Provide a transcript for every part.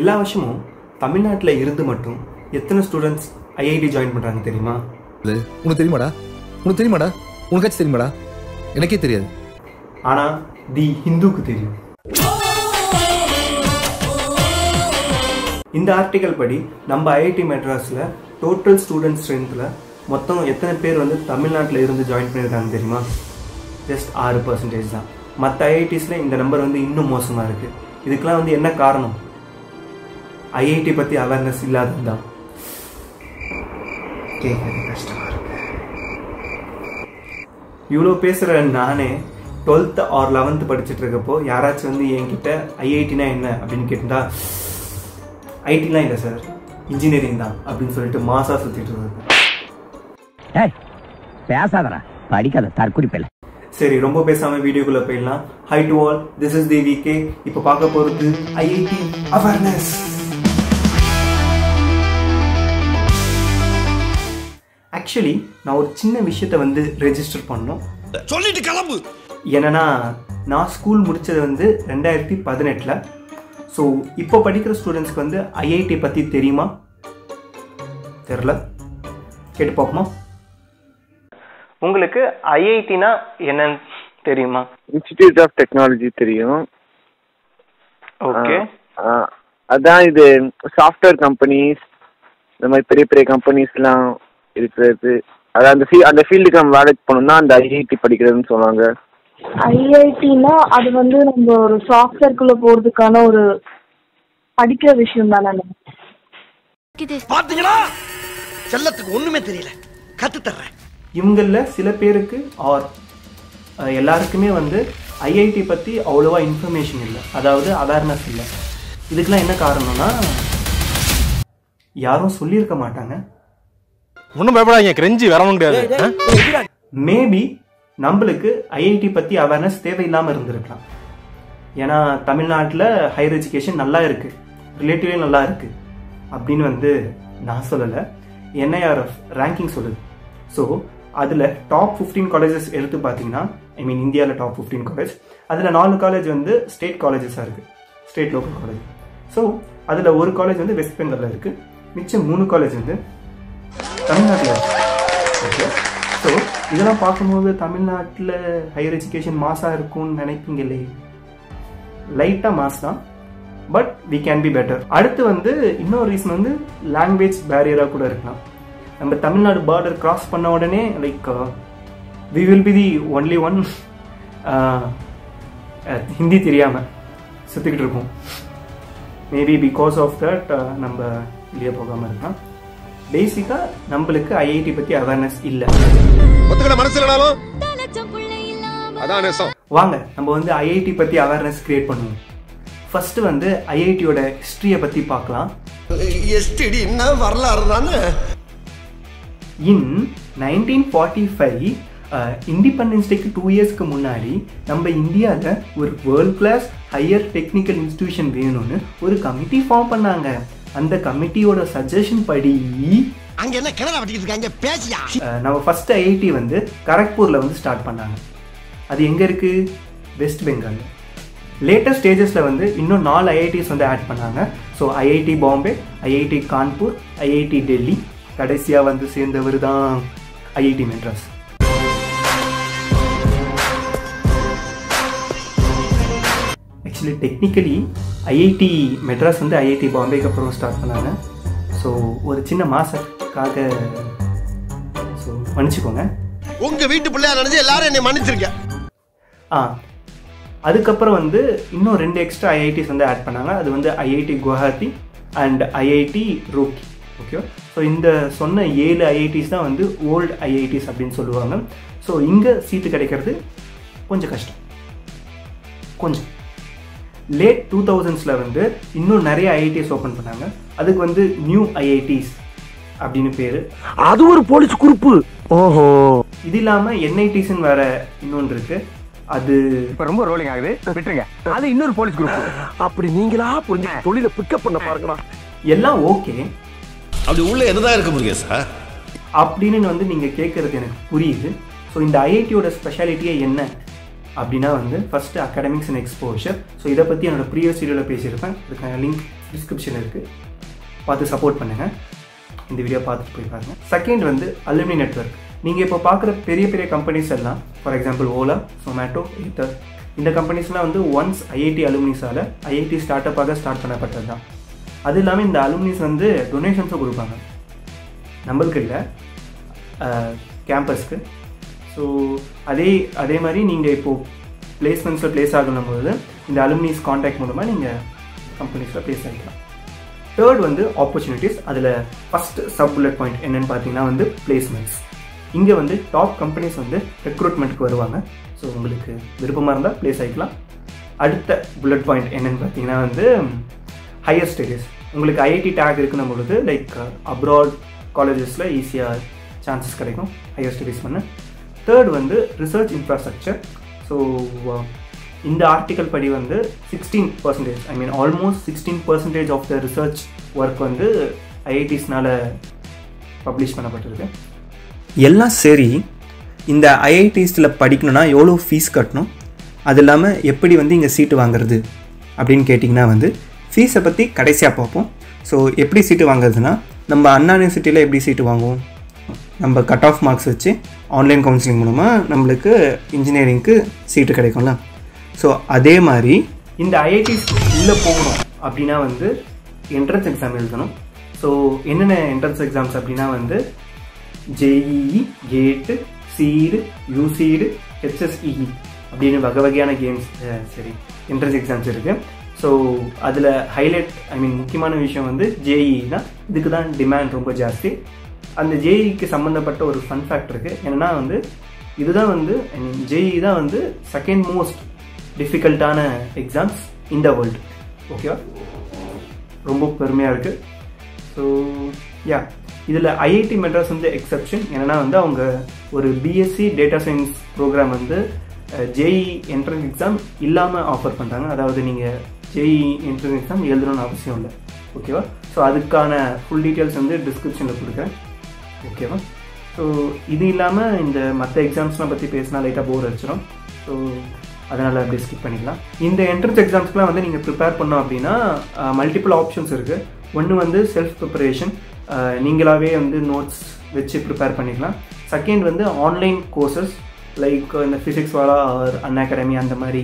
எல்லா வருஷமும் தமிழ்நாட்டில் இருந்து மட்டும் எத்தனை ஸ்டூடெண்ட்ஸ் ஐஐடி ஜாயின் பண்ணுறாங்க தெரியுமா? உனக்கு தெரியுமாடா? உனக்கு தெரியுமாடா? உனக்காச்சும் தெரியுமாடா? எனக்கே தெரியாது. ஆனால் தி ஹிந்துக்கு தெரியும். இந்த ஆர்டிகல் படி நம்ம ஐஐடி மெட்ராஸில் டோட்டல் ஸ்டூடெண்ட் ஸ்ட்ரென்த்தில் மொத்தம் எத்தனை பேர் வந்து தமிழ்நாட்டில் இருந்து ஜாயின் பண்ணியிருக்காங்க தெரியுமா? ஜஸ்ட் ஆறு பர்சன்டேஜ் தான். மற்ற ஐஐடிஸில் இந்த நம்பர் வந்து இன்னும் மோசமாக இருக்குது இதுக்கெல்லாம் வந்து என்ன காரணம்? ஐஐடி பற்றி அவேர்னஸ் இல்லாதது தான். கேட்குறது கஷ்டமாக இருக்கு. இவ்வளோ பேசுகிற நானே டுவெல்த்து ஆர் லெவன்த்து படிச்சுட்டு இருக்கப்போ யாராச்சும் வந்து என்கிட்ட ஐஐடினா என்ன அப்படின்னு கேட்டா ஐடிலாம் இல்லை சார். இன்ஜினியரிங் தான் அப்படின்னு சொல்லிட்டு மாசா சுற்றிட்டு இருந்தேன் ஏய் பேசாதடா. படிக்காத தற்குறிப்பில்லை சரி ரொம்ப பேசாம வீடியோக்குள்ள போயிடலாம். Hi to all this is Devi K இப்போ பார்க்க போறது ஐஐடி அவேர்னஸ் ஆக்சுவலி நான் ஒரு சின்ன விஷயத்தை வந்து ரெஜிஸ்டர் பண்ணோம் சொல்லிட்டு கிளம்பு. என்னன்னா நான் ஸ்கூல் முடித்தது வந்து ரெண்டாயிரத்தி பதினெட்டில். ஸோ இப்போ படிக்கிற ஸ்டூடெண்ட்ஸ்க்கு வந்து ஐஐடி பற்றி தெரியுமா? தெரில. கேட்டு பார்ப்போமா? உங்களுக்கு ஐஐடினா என்னன்னு தெரியுமா? இன்ஸ்டிடியூட் ஆஃப் டெக்னாலஜி தெரியும். ஓகே ஆ, அதான் இது சாஃப்ட்வேர் கம்பெனிஸ் இந்த மாதிரி பெரிய பெரிய கம்பெனிஸ்லாம் இருக்கிறது. அதான் அந்த ஃபீ அந்த ஃபீல்டுக்கு நம்ம வேலைக்கு போகணும்னா அந்த ஐஐடி படிக்கிறதுன்னு சொல்லுவாங்க. ஐஐடினா அது வந்து நம்ம ஒரு சாஃப்ட்வேர்க்குள்ள போறதுக்கான ஒரு படிக்கிற விஷயம் தானே பாத்தீங்களா? செல்லத்துக்கு ஒண்ணுமே தெரியல. கத்து தர்றேன் இவங்களில் சில பேருக்கு ஆர் எல்லாருக்குமே வந்து ஐஐடி பற்றி அவ்வளோவா இன்ஃபர்மேஷன் இல்லை. அதாவது அவேர்னஸ் இல்லை. இதுக்கெல்லாம் என்ன காரணம்னா யாரும் சொல்லியிருக்க மாட்டாங்க. ஒன்றும் பயப்படாதீங்க கிரெஞ்சி வரவும் கிடையாது. மேபி நம்மளுக்கு ஐஐடி பற்றி அவேர்னஸ் தேவையில்லாமல் இருந்திருக்கலாம். ஏன்னா தமிழ்நாட்டில் ஹையர் எஜுகேஷன் நல்லா இருக்கு. ரிலேட்டிவ்லி நல்லா இருக்கு. அப்படின்னு வந்து நான் சொல்லலை. என்ஐஆர்எஃப் ரேங்கிங் சொல்லுது. ஸோ அதில் டாப் ஃபிஃப்டீன் காலேஜஸ் எடுத்து பார்த்தீங்கன்னா ஐ மீன் இந்தியாவில் டாப் ஃபிஃப்டீன் காலேஜ் அதில் நாலு காலேஜ் வந்து ஸ்டேட் காலேஜஸாக இருக்குது ஸ்டேட் லோக்கல் காலேஜ் ஸோ அதில் ஒரு காலேஜ் வந்து வெஸ்ட் பெங்காலில் இருக்குது மிச்சம் மூணு காலேஜ் வந்து தமிழ்நாட்டில் ஓகே ஸோ இதெல்லாம் பார்க்கும்போது தமிழ்நாட்டில் ஹையர் எஜுகேஷன் மாஸாக இருக்கும்னு நினைப்பீங்களே லைட்டாக மாஸ் தான். But we can be better அடுத்து வந்து இன்னொரு ரீசன் வந்து லாங்குவேஜ் பேரியராக கூட இருக்கலாம். நம்ம தமிழ்நாடு பார்டர் கிராஸ் பண்ண உடனே like we will be the only one Hindi தெரியாமல் சுற்றிக்கிட்டு இருக்கோம் மேபி பிகாஸ் ஆஃப் தட் நம்ம வெளியே போகாமல் இருக்கலாம். பேசிக்காக நம்மளுக்கு ஐஐடி பற்றி அவேர்னஸ் இல்லை. வாங்க நம்ம வந்து ஐஐடி பற்றி அவேர்னஸ் கிரியேட் பண்ணுவோம். ஃபர்ஸ்ட் வந்து ஐஐடியோட ஹிஸ்ட்ரியை பற்றி பார்க்கலாம். எஸ்டிடி என்ன வரலாறு தானே? In nineteen forty five independence take two இயர்ஸ்க்கு முன்னாடி நம்ம இந்தியாவில் ஒரு world class higher technical institution வேணும்னு ஒரு கமிட்டி ஃபார்ம் பண்ணாங்க. அந்த கமிட்டியோட சஜஷன் படி அங்க என்ன கிணறு வட்டிக்கிட்டு இருக்காங்க? பேசியா? நம்ம ஃபர்ஸ்ட் ஐஐடி வந்து கரக்பூரில் வந்து ஸ்டார்ட் பண்ணாங்க. அது எங்கே இருக்குது வெஸ்ட் பெங்கால் லேட்டஸ்ட் ஸ்டேஜஸில் வந்து இன்னும் நாலு ஐஐடிஸ் வந்து ஆட் பண்ணாங்க. So IIT Bombay IIT Kanpur IIT Delhi கடைசியாக வந்து சேர்ந்தவர் தான் IIT Madras. Actually technically IIT Madras வந்து ஐஐடி பாம்பேக்கு அப்புறம் ஸ்டார்ட் பண்ணாங்க. ஸோ ஒரு சின்ன மாசக்காக ஸோ மன்னிச்சுக்கோங்க. உங்க வீட்டு பிள்ளையா நினைச்சு எல்லாரும் என்னை மன்னிச்சிருக்க ஆ அதுக்கப்புறம் வந்து இன்னும் ரெண்டு எக்ஸ்ட்ரா ஐஐடிஸ் வந்து ஆட் பண்ணாங்க. அது வந்து IIT Guwahati and IIT Roorkee okay so இந்த சொன்ன ஏழு ஐஐடிஸ் தான் வந்து ஓல்டு ஐஐடிஸ் அப்படின்னு சொல்லுவாங்க. ஸோ இங்கே சீட்டு கிடைக்கிறது கொஞ்சம் கஷ்டம். கொஞ்சம். லேட் டூ தௌசண்ட்ஸில் வந்து இன்னும் நிறைய ஐஐடிஸ் ஓப்பன் பண்ணாங்க. அதுக்கு வந்து நியூ ஐஐடிஸ் அப்படின்னு பேர். அது ஒரு போலீஸ் குரூப்பு. ஓஹோ. இது இல்லாமல் என்ஐடிஸ்ன்னு வேற இன்னொன்று இருக்கு. அது இப்ப ரொம்ப ரோலிங் ஆகுது. விட்டுருங்க. அது இன்னொரு போலீஸ் குரூப் அப்படி நீங்களா புரிஞ்சு தொழில பிக்கப் பண்ண பாருங்கடா. எல்லாம் ஓகே அப்படி உள்ள என்னதான் இருக்க முருகேசா சார் அப்படின்னு வந்து நீங்கள் கேட்குறது எனக்கு புரியுது. ஸோ இந்த ஐஐடியோட ஸ்பெஷாலிட்டியே என்ன அப்படின்னா வந்து first academics and exposure so இதை பற்றி என்னோட ப்ரீவியஸ் வீடியோவில் பேசியிருப்பேன். இதுக்கான லிங்க் டிஸ்கிரிப்ஷன் இருக்குது பார்த்து சப்போர்ட் பண்ணுங்கள் இந்த வீடியோ பார்த்துட்டு போய் பாருங்கள் செகண்ட் வந்து அலுமினி நெட்வொர்க் நீங்கள் இப்போ பார்க்குற பெரிய பெரிய கம்பெனிஸ் எல்லாம் ஃபார் எக்ஸாம்பிள் ஓலா சொமேட்டோ ஈத்தர் இந்த கம்பெனிஸ்லாம் வந்து ஒன்ஸ் ஐஐடி அலுமினிஸால் ஐஐடி ஸ்டார்ட் அப்பாக ஸ்டார்ட் பண்ணப்பட்டது தான் அது இல்லாமல் இந்த அலுமினிஸ் வந்து டொனேஷன்ஸும் கொடுப்பாங்க. நம்மளுக்கு இல்லை. கேம்பஸ்க்கு ஸோ அதே அதே மாதிரி நீங்கள் இப்போது பிளேஸ்மெண்ட்ஸில் ப்ளேஸ் ஆகணும் போது இந்த அலுமினிஸ் காண்டாக்ட் மூலமாக நீங்கள் கம்பெனிஸில் ப்ளேஸ் ஆகிக்கலாம் தேர்ட் வந்து ஆப்பர்ச்சுனிட்டிஸ் அதில் ஃபஸ்ட் சப் புல்லட் பாயிண்ட் என்னென்னு பார்த்தீங்கன்னா வந்து பிளேஸ்மெண்ட்ஸ் இங்கே வந்து டாப் கம்பெனிஸ் வந்து ரெக்ரூட்மெண்ட்டுக்கு வருவாங்க. ஸோ உங்களுக்கு விருப்பமாக இருந்தால் ப்ளேஸ் ஆகிக்கலாம் அடுத்த புல்லட் பாயிண்ட் என்னென்னு பார்த்தீங்கன்னா வந்து ஹையர் ஸ்டடீஸ் உங்களுக்கு ஐஐடி டேக் இருக்குன்னும் பொழுது லைக் அப்ராட் காலேஜஸில் ஈஸியாக சான்சஸ் கிடைக்கும் ஹையர் ஸ்டடீஸ் பண்ண. தேர்ட் வந்து ரிசர்ச் இன்ஃப்ராஸ்ட்ரக்சர் ஸோ இந்த ஆர்டிக்கல் படி வந்து sixteen percentage I mean almost sixteen percentage of the research work வந்து ஐஐடிஸ்னால் பப்ளிஷ் பண்ணப்பட்டிருக்கு. எல்லாம் சரி இந்த ஐஐடிஸில் படிக்கணும்னா எவ்வளோ ஃபீஸ் கட்டணும்? அது இல்லாமல் எப்படி வந்து இங்கே சீட்டு வாங்குறது? அப்படின்னு கேட்டிங்கன்னா வந்து ஃபீஸை பற்றி கடைசியாக பார்ப்போம். ஸோ எப்படி சீட்டு வாங்குறதுனா நம்ம அண்ணா யூனிவர்சிட்டியில் எப்படி சீட்டு வாங்குவோம்? நம்ம கட் ஆஃப் மார்க்ஸ் வச்சு ஆன்லைன் கவுன்சிலிங் மூலமாக நம்மளுக்கு இன்ஜினியரிங்க்கு சீட்டு கிடைக்கும்ல. ஸோ அதே மாதிரி இந்த ஐஐடி உள்ளே போகணும் அப்படின்னா வந்து என்ட்ரன்ஸ் எக்ஸாம் எழுதணும். ஸோ என்னென்ன என்ட்ரன்ஸ் எக்ஸாம்ஸ் அப்படின்னா வந்து ஜேஇஇ கேட்டு சீடு யூசீடு ஹெச்எஸ்இஇ அப்படின்னு வகை வகையான கேம்ஸ் சரி என்ட்ரன்ஸ் எக்ஸாம்ஸ் இருக்குது ஸோ அதில் ஹைலைட் ஐ மீன் முக்கியமான விஷயம் வந்து ஜேஇனா இதுக்கு தான் டிமாண்ட் ரொம்ப ஜாஸ்தி. அந்த ஜேஇக்கு சம்மந்தப்பட்ட ஒரு ஃபன் ஃபேக்ட் இருக்குது என்னென்னா வந்து இதுதான் வந்து ஐ மீன் ஜேஇ தான் வந்து செகண்ட் மோஸ்ட் டிஃபிகல்ட்டான எக்ஸாம்ஸ் இன் த வேர்ல்டு ஓகேவா ரொம்ப பெருமையாக இருக்குது ஸோ யா இதில் ஐஐடி மெட்ராஸ் வந்து எக்ஸப்ஷன் என்னென்னா வந்து அவங்க ஒரு பிஎஸ்சி டேட்டா சயின்ஸ் ப்ரோக்ராம் வந்து ஜேஇ என்ட்ரன்ஸ் எக்ஸாம் இல்லாமல் ஆஃபர் பண்ணுறாங்க அதாவது நீங்கள் ஜேஇ என்ட்ரன்ஸ் எக்ஸாம் எழுதணும்னு அவசியம் இல்லை. ஓகேவா ஸோ அதுக்கான ஃபுல் டீட்டெயில்ஸ் வந்து டிஸ்கிரிப்ஷனில் கொடுக்குறேன். ஓகேவா ஸோ இது இல்லாமல் இந்த மற்ற எக்ஸாம்ஸ்லாம் பற்றி பேசினா லைட்டாக போர் அடிச்சிடும் ஸோ அதனால் அப்படியே ஸ்கிப் பண்ணிக்கலாம். இந்த என்ட்ரன்ஸ் எக்ஸாம்ஸ்க்குலாம் வந்து நீங்கள் ப்ரிப்பேர் பண்ணோம் அப்படின்னா மல்டிபிள் ஆப்ஷன்ஸ் இருக்குது ஒன்று வந்து செல்ஃப் ப்ரிப்பரேஷன் நீங்களாகவே வந்து நோட்ஸ் வச்சு ப்ரிப்பேர் பண்ணிக்கலாம். செகண்ட் வந்து ஆன்லைன் கோர்சஸ் லைக் இந்த physics Wallah or an academy அந்த மாதிரி.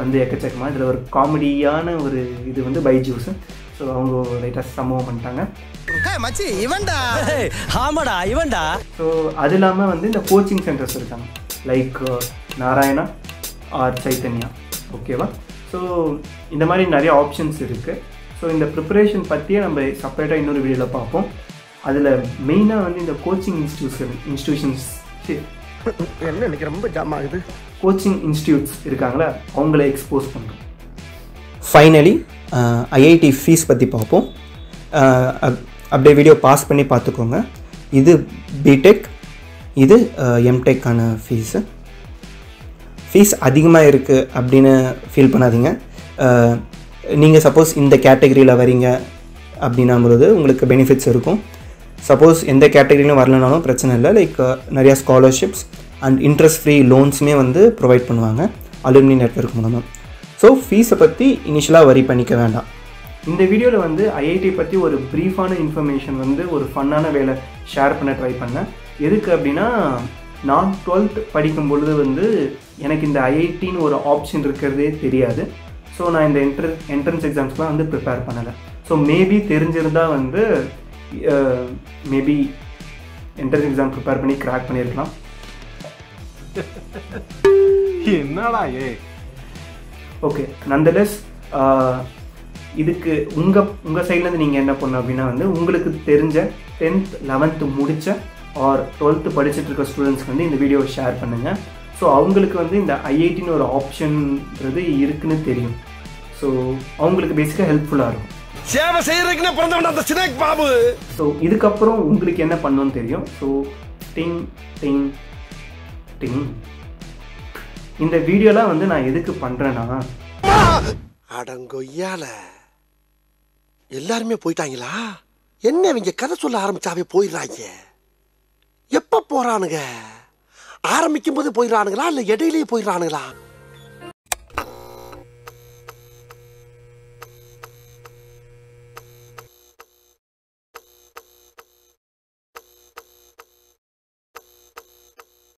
வந்து எக்கச்சக்கமாக இதில் ஒரு காமெடியான ஒரு இது வந்து பைஜூஸ். ஸோ அவங்க லைட்டாக சம்பவம் பண்ணிட்டாங்க. மச்சி இவன்டா? ஆமாடா இவன்டா? ஸோ அது இல்லாமல் வந்து இந்த கோச்சிங் சென்டர்ஸ் இருக்காங்க. லைக் நாராயணா ஆர் சைத்தன்யா ஓகேவா ஸோ இந்த மாதிரி நிறைய ஆப்ஷன்ஸ் இருக்குது ஸோ இந்த ப்ரிப்பரேஷன் பற்றியே நம்ம செப்பரேட்டாக இன்னொரு வீடியோவில் பார்ப்போம். அதில் மெயினாக வந்து இந்த கோச்சிங் இன்ஸ்டியூஷன் இன்ஸ்டியூஷன்ஸ் என்ன இன்னைக்கு ரொம்ப ஜாம் ஆகுது? கோச்சிங் இன்ஸ்டியூட்ஸ் இருக்காங்களா அவங்கள எக்ஸ்போஸ் பண்ணுறோம் ஃபைனலி ஐஐடி ஃபீஸ் பற்றி பார்ப்போம். அப்படியே வீடியோ பாஸ் பண்ணி பார்த்துக்கோங்க. இது பிடெக் இது எம்டெக்கான ஃபீஸு ஃபீஸ் அதிகமாக இருக்குது அப்படின்னு ஃபீல் பண்ணாதீங்க. நீங்கள் சப்போஸ் இந்த கேட்டகரியில் வரீங்க அப்படின்னும்போது உங்களுக்கு பெனிஃபிட்ஸ் இருக்கும். சப்போஸ் எந்த கேட்டகரியிலும் வரலனாலும் பிரச்சனை இல்லை. லைக் நிறையா ஸ்காலர்ஷிப்ஸ் அண்ட் இன்ட்ரெஸ்ட் ஃப்ரீ லோன்ஸுமே வந்து ப்ரொவைட் பண்ணுவாங்க. அலுமினி நெட்வொர்க் மூலமாக ஸோ ஃபீஸை பற்றி இனிஷியலாக வரி பண்ணிக்க வேண்டாம். இந்த வீடியோவில் வந்து ஐஐடி பற்றி ஒரு ப்ரீஃபான இன்ஃபர்மேஷன் வந்து ஒரு ஃபன்னான வேலை ஷேர் பண்ண ட்ரை பண்ணேன். எதுக்கு அப்படின்னா நான் டுவெல்த் படிக்கும் பொழுது வந்து எனக்கு இந்த ஐஐடின்னு ஒரு ஆப்ஷன் இருக்கிறதே தெரியாது. ஸோ நான் இந்த என்ட்ரன்ஸ் என்ட்ரன்ஸ் எக்ஸாம்ஸ்லாம் வந்து ப்ரிப்பேர் பண்ணலை. ஸோ மேபி தெரிஞ்சிருந்தால் வந்து மேபி என்ட்ரன்ஸ் எக்ஸாம் ப்ரிப்பேர் பண்ணி கிராக் பண்ணியிருக்கலாம் என்னடா ஏ ஓகே நந்தலெஸ் இதுக்கு உங்கள் உங்கள் சைட்லேருந்து நீங்கள் என்ன பண்ணணும் அப்படின்னா வந்து உங்களுக்கு தெரிஞ்ச டென்த் லெவன்த்து முடித்த ஆர் டுவெல்த்து படிச்சுட்டு இருக்க ஸ்டூடெண்ட்ஸ்க்கு வந்து இந்த வீடியோவை ஷேர் பண்ணுங்கள் ஸோ அவங்களுக்கு வந்து இந்த ஐஐடின்னு ஒரு ஆப்ஷன்ன்றது இருக்குன்னு தெரியும். ஸோ அவங்களுக்கு பேசிக்காக ஹெல்ப்ஃபுல்லாக இருக்கும். சேவை செய்யறதுக்குன்னு பிறந்தவன் அந்த சினேக் பாபு. ஸோ இதுக்கப்புறம் உங்களுக்கு என்ன பண்ணணும்னு தெரியும்? ஸோ டிங் டிங் டிங் இந்த வீடியோலாம் வந்து நான் எதுக்கு பண்ணுறேன்னா அடங்கொய்யால. எல்லாருமே போயிட்டாங்களா? என்ன இவங்க கதை சொல்ல ஆரம்பிச்சாவே போயிடுறாங்க? எப்ப போறானுங்க? ஆரம்பிக்கும் போது போயிடறானுங்களா? இல்ல இடையிலேயே போயிடறானுங்களா?